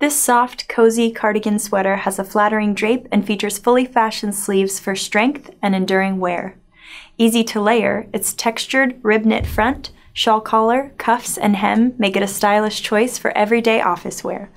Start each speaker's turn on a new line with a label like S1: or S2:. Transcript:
S1: This soft, cozy cardigan sweater has a flattering drape and features fully fashioned sleeves for strength and enduring wear. Easy to layer, its textured rib knit front, shawl collar, cuffs, and hem make it a stylish choice for everyday office wear.